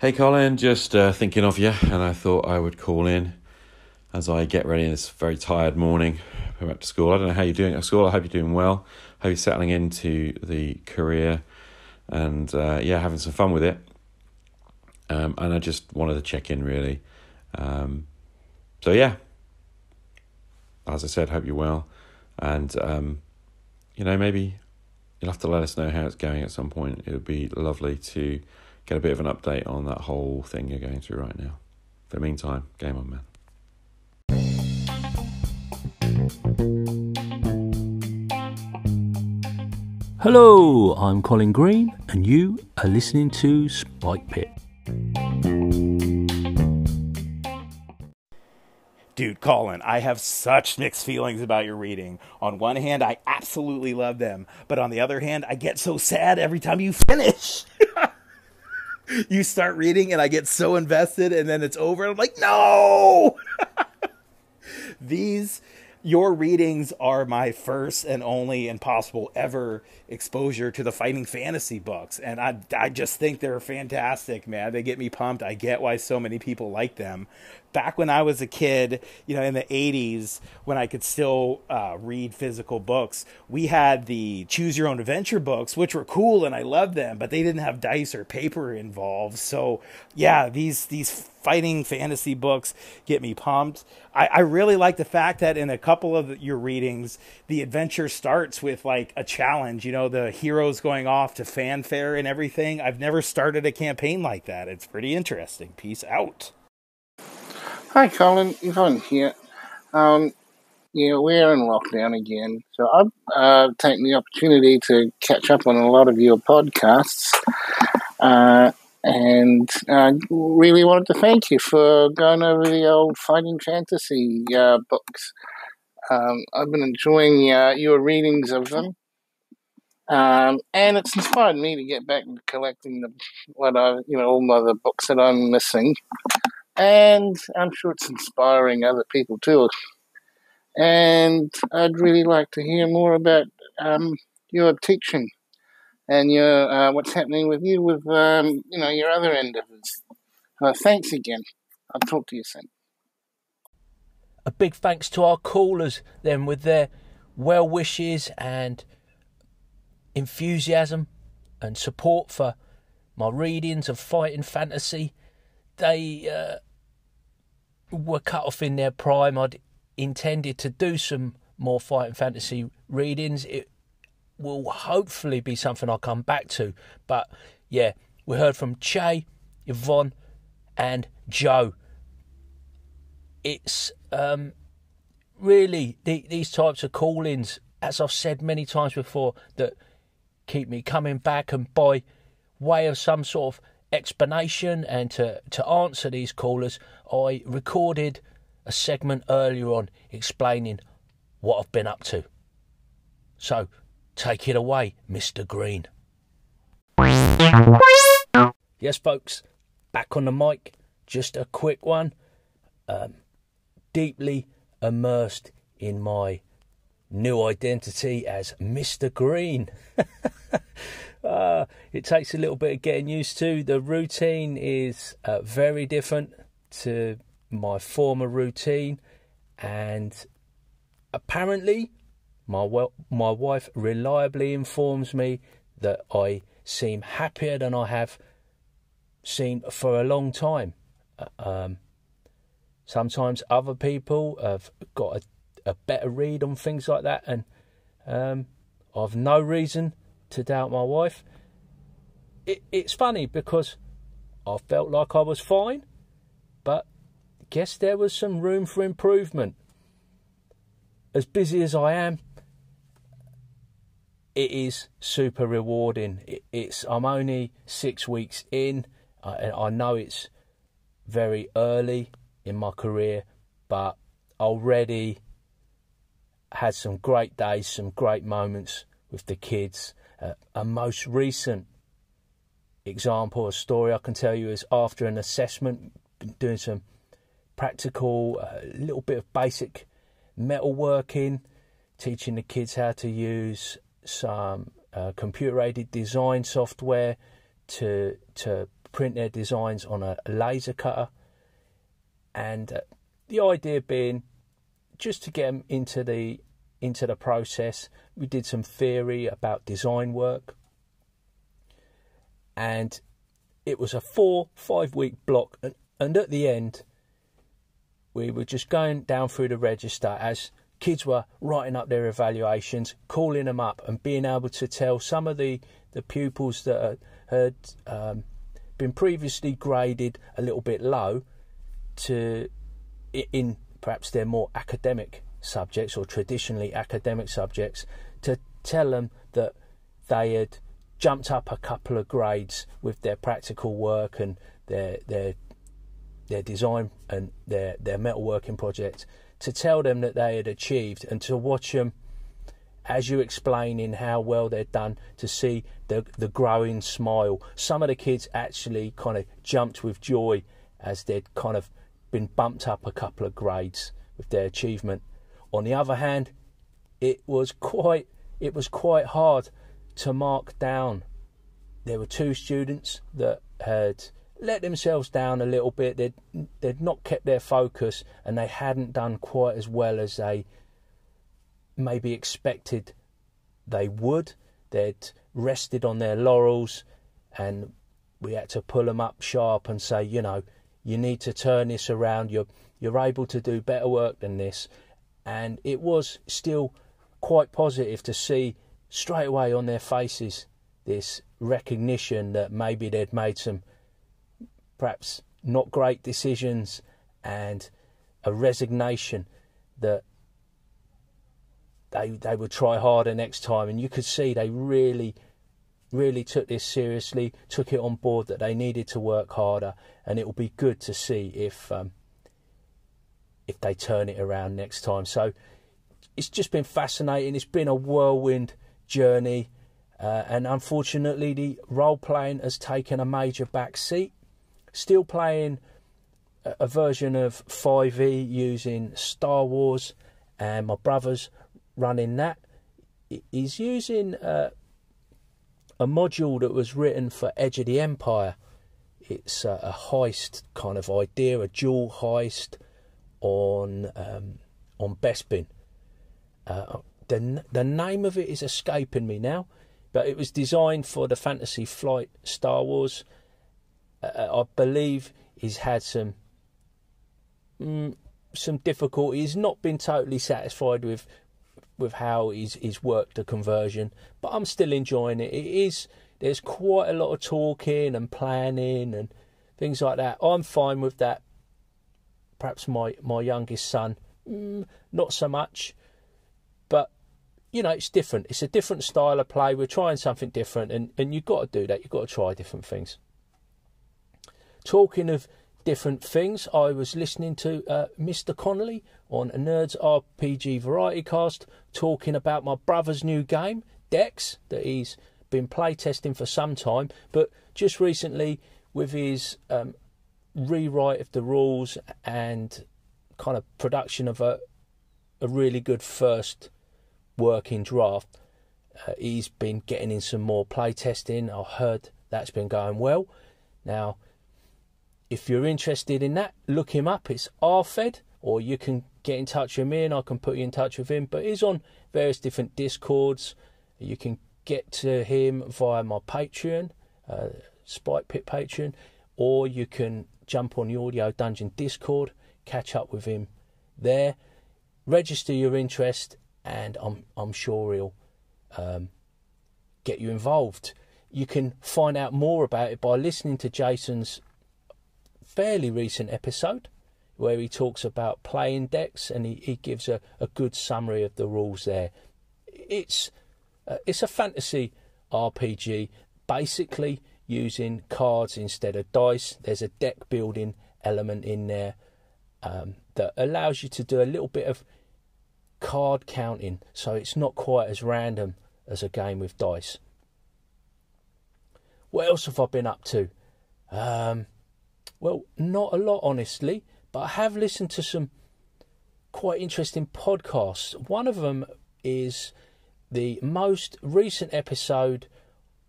Hey Colin, just uh, thinking of you, and I thought I would call in as I get ready in this very tired morning. Back to school. I don't know how you're doing at school. I hope you're doing well. Hope you're settling into the career, and uh, yeah, having some fun with it. Um, and I just wanted to check in really. Um, so yeah, as I said, hope you're well, and um, you know maybe you'll have to let us know how it's going at some point. It would be lovely to get a bit of an update on that whole thing you're going through right now. For the meantime, game on, man. Hello, I'm Colin Green, and you are listening to Spike Pit. Dude, Colin, I have such mixed feelings about your reading. On one hand, I absolutely love them, but on the other hand, I get so sad every time you finish. You start reading and I get so invested and then it's over. I'm like, no! These your readings are my first and only and possible ever exposure to the fighting fantasy books and I I just think they're fantastic, man. They get me pumped. I get why so many people like them. Back when I was a kid, you know, in the 80s when I could still uh, read physical books, we had the choose your own adventure books which were cool and I loved them, but they didn't have dice or paper involved. So, yeah, these these fighting fantasy books get me pumped. I, I, really like the fact that in a couple of your readings, the adventure starts with like a challenge, you know, the heroes going off to fanfare and everything. I've never started a campaign like that. It's pretty interesting. Peace out. Hi, Colin. Yvon here. Um, yeah, we're in lockdown again. So I've uh, taken the opportunity to catch up on a lot of your podcasts. Uh, and I really wanted to thank you for going over the old fighting fantasy uh, books. Um, I've been enjoying uh, your readings of them, um, and it's inspired me to get back into collecting the, what I, you know, all my other books that I'm missing. And I'm sure it's inspiring other people too. And I'd really like to hear more about um, your teaching and your uh, what's happening with you with um, you know your other endeavors. Uh, thanks again. I'll talk to you soon. A big thanks to our callers then with their well wishes and enthusiasm and support for my readings of fighting fantasy. They uh, were cut off in their prime. I'd intended to do some more fighting fantasy readings. It will hopefully be something I'll come back to. But yeah, we heard from Che, Yvon, and Joe. It's um, really the, these types of call ins, as I've said many times before, that keep me coming back and by way of some sort of explanation and to, to answer these callers, I recorded a segment earlier on explaining what I've been up to. So Take it away, Mr. Green. Yes, folks, back on the mic. Just a quick one. Um, deeply immersed in my new identity as Mr. Green. uh, it takes a little bit of getting used to. The routine is uh, very different to my former routine, and apparently my, well, my wife reliably informs me that I seem happier than I have seemed for a long time. Uh, um, sometimes other people have got a, a, better read on things like that, and um, I've no reason to doubt my wife. It, it's funny because I felt like I was fine, but guess there was some room for improvement. As busy as I am, it is super rewarding. it's I'm only six weeks in. Uh, I, I know it's very early in my career, but already had some great days, some great moments with the kids. Uh, a most recent example, a story I can tell you is after an assessment, doing some practical, a uh, little bit of basic metalworking, teaching the kids how to use some uh, computer aided design software to to print their designs on a laser cutter, and uh, the idea being just to get them into the into the process. We did some theory about design work, and it was a four five week block, and, and at the end, we were just going down through the register as kids were writing up their evaluations, calling them up, and being able to tell some of the, the pupils that had um, been previously graded a little bit low to in perhaps their more academic subjects or traditionally academic subjects to tell them that they had jumped up a couple of grades with their practical work and their their their design and their their metalworking project to tell them that they had achieved and to watch them as you explain in how well they'd done to see the the growing smile some of the kids actually kind of jumped with joy as they'd kind of been bumped up a couple of grades with their achievement. On the other hand, it was quite it was quite hard to mark down. There were two students that had let themselves down a little bit. They'd they'd not kept their focus and they hadn't done quite as well as they maybe expected they would. They'd rested on their laurels and we had to pull them up sharp and say, you know, you need to turn this around. You're you're able to do better work than this, and it was still quite positive to see straight away on their faces this recognition that maybe they'd made some perhaps not great decisions and a resignation that they they would try harder next time. And you could see they really really took this seriously, took it on board that they needed to work harder, and it will be good to see if um, if they turn it around next time. So it's just been fascinating. It's been a whirlwind journey, uh, and unfortunately, the role playing has taken a major back seat. Still playing a, a version of 5e using Star Wars, and my brother's running that. He's using uh, a module that was written for Edge of the Empire. It's a, a heist kind of idea, a dual heist on um, on Bespin. Uh, the the name of it is escaping me now, but it was designed for the Fantasy Flight Star Wars. Uh, I believe he's had some mm, some difficulty. He's not been totally satisfied with with how he's he's worked the conversion, but I'm still enjoying it. It is there's quite a lot of talking and planning and things like that. I'm fine with that. Perhaps my my youngest son, mm, not so much, but you know it's different. It's a different style of play. We're trying something different, and and you've got to do that. You've got to try different things. Talking of different things. I was listening to uh, Mr. Connolly on a Nerds RPG Variety Cast talking about my brother's new game, Dex, that he's been playtesting for some time, but just recently with his um, rewrite of the rules and kind of production of a a really good first working draft. Uh, he's been getting in some more playtesting. I heard that's been going well. Now, if you're interested in that, look him up. It's RFED, or you can get in touch with me and I can put you in touch with him. But he's on various different discords. You can get to him via my Patreon, uh, Spike Pit Patreon, or you can jump on the Audio Dungeon Discord, catch up with him there, register your interest, and I'm I'm sure he'll um, get you involved. You can find out more about it by listening to Jason's fairly recent episode where he talks about playing Dex and he, he gives a, a good summary of the rules there. It's uh, it's a fantasy RPG, basically using cards instead of dice. There's a deck building element in there um, that allows you to do a little bit of card counting, so it's not quite as random as a game with dice. What else have I been up to? Um, well, not a lot, honestly, but I have listened to some quite interesting podcasts. One of them is the most recent episode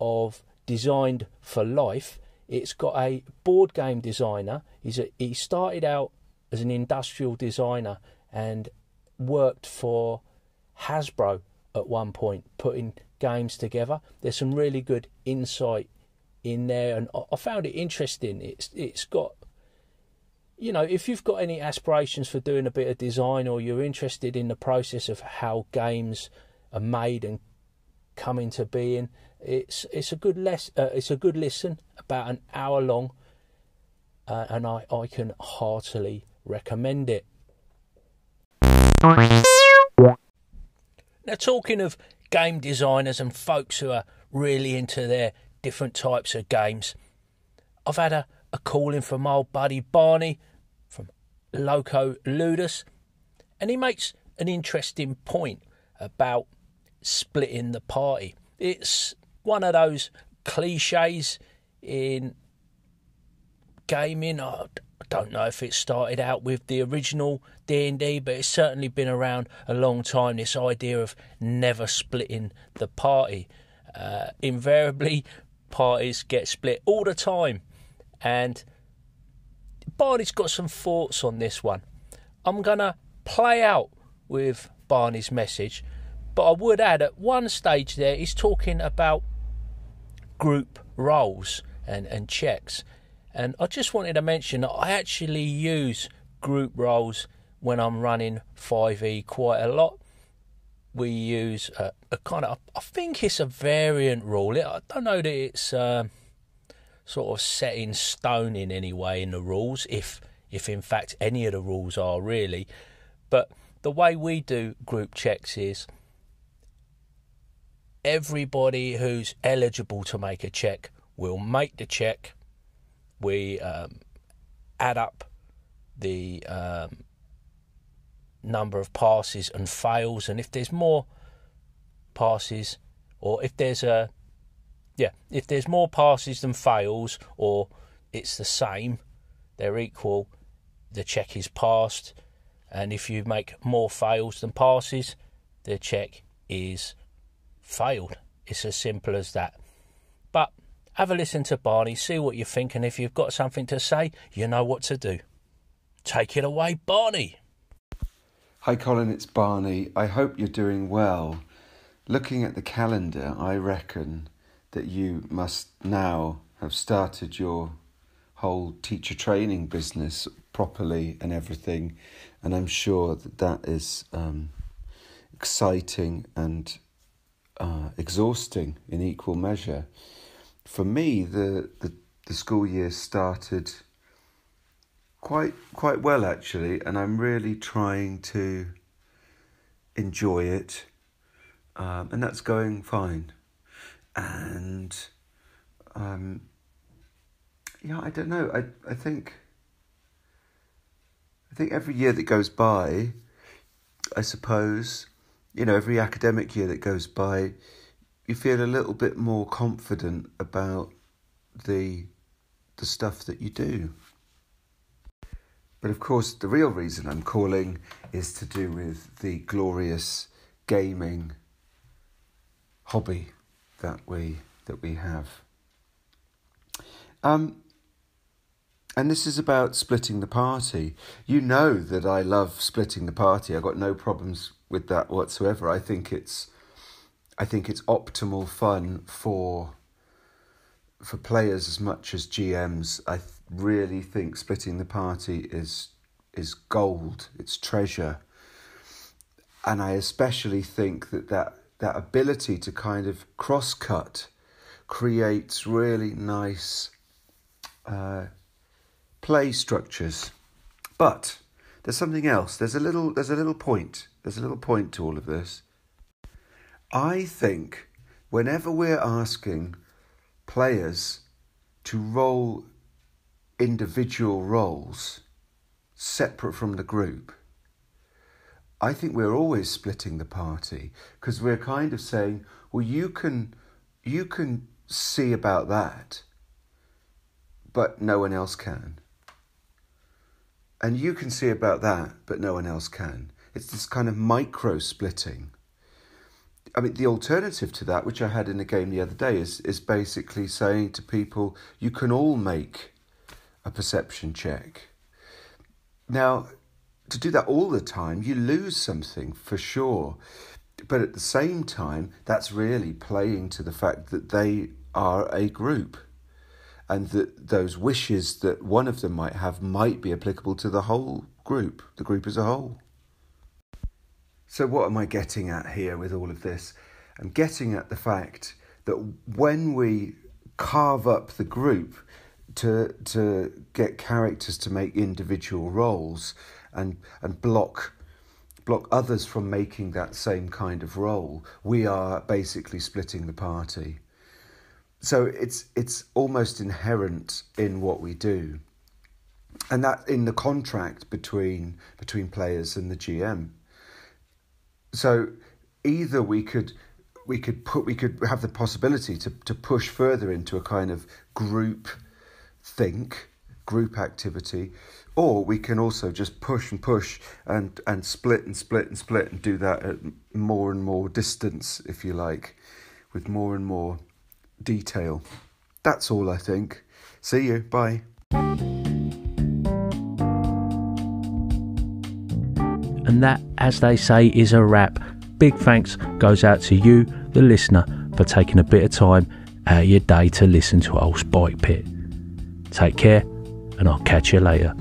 of Designed for Life. It's got a board game designer. He's a, he started out as an industrial designer and worked for Hasbro at one point, putting games together. There's some really good insight in there, and I found it interesting. It's it's got you know, if you've got any aspirations for doing a bit of design or you're interested in the process of how games are made and come into being, it's it's a good less uh, it's a good listen, about an hour long, uh, and I I can heartily recommend it. Now, talking of game designers and folks who are really into their different types of games, I've had a, a call in from my old buddy Barney from Loco Ludus, and he makes an interesting point about splitting the party. It's one of those cliches in gaming. I don't know if it started out with the original D&D, but it's certainly been around a long time. This idea of never splitting the party. Uh, invariably, parties get split all the time, and Barney's got some thoughts on this one. I'm gonna play out with Barney's message, but I would add at one stage there he's talking about group rolls and, and checks. And I just wanted to mention that I actually use group rolls when I'm running 5e quite a lot. We use a, a kind of, I think it's a variant rule. I don't know that it's uh, sort of set in stone in any way in the rules, if if in fact any of the rules are really. But the way we do group checks is everybody who's eligible to make a check will make the check. We um, add up the um, number of passes and fails, and if there's more passes, or if there's a yeah, if there's more passes than fails, or it's the same, they're equal, the check is passed, and if you make more fails than passes, the check is failed. It's as simple as that. But have a listen to Barney, see what you think, and if you've got something to say, you know what to do. Take it away, Barney. Hi, Colin, it's Barney. I hope you're doing well. Looking at the calendar, I reckon that you must now have started your whole teacher training business properly and everything. And I'm sure that that is um, exciting and uh, exhausting in equal measure. For me, the, the, the school year started quite quite well actually, and I'm really trying to enjoy it, um, and that's going fine. And um, yeah, I don't know. I I think I think every year that goes by, I suppose you know, every academic year that goes by, you feel a little bit more confident about the the stuff that you do. But of course, the real reason I'm calling is to do with the glorious gaming hobby that we that we have. Um, and this is about splitting the party. You know that I love splitting the party. I've got no problems with that whatsoever. I think it's I think it's optimal fun for for players as much as GMs. I th- really think splitting the party is is gold. It's treasure. And I especially think that that, that ability to kind of cross cut creates really nice uh, play structures. But there's something else. There's a little there's a little point. There's a little point to all of this. I think whenever we're asking players to roll individual rolls separate from the group, I think we're always splitting the party because we're kind of saying, well, you can you can see about that, but no one else can. And you can see about that, but no one else can. It's this kind of micro splitting. I mean, the alternative to that, which I had in a game the other day, is is basically saying to people, you can all make a perception check. Now, to do that all the time, you lose something for sure. But at the same time, that's really playing to the fact that they are a group and that those wishes that one of them might have might be applicable to the whole group, the group as a whole. So, what am I getting at here with all of this? I'm getting at the fact that when we carve up the group to, to get characters to make individual rolls and, and block block others from making that same kind of roll, we are basically splitting the party. So it's it's almost inherent in what we do, and that in the contract between between players and the GM. So either we could we could put we could have the possibility to to push further into a kind of group think group activity or we can also just push and push and and split and split and split and do that at more and more distance if you like with more and more detail that's all i think see you bye And that, as they say, is a wrap. Big thanks goes out to you, the listener, for taking a bit of time out of your day to listen to old Spike Pit. Take care, and I'll catch you later.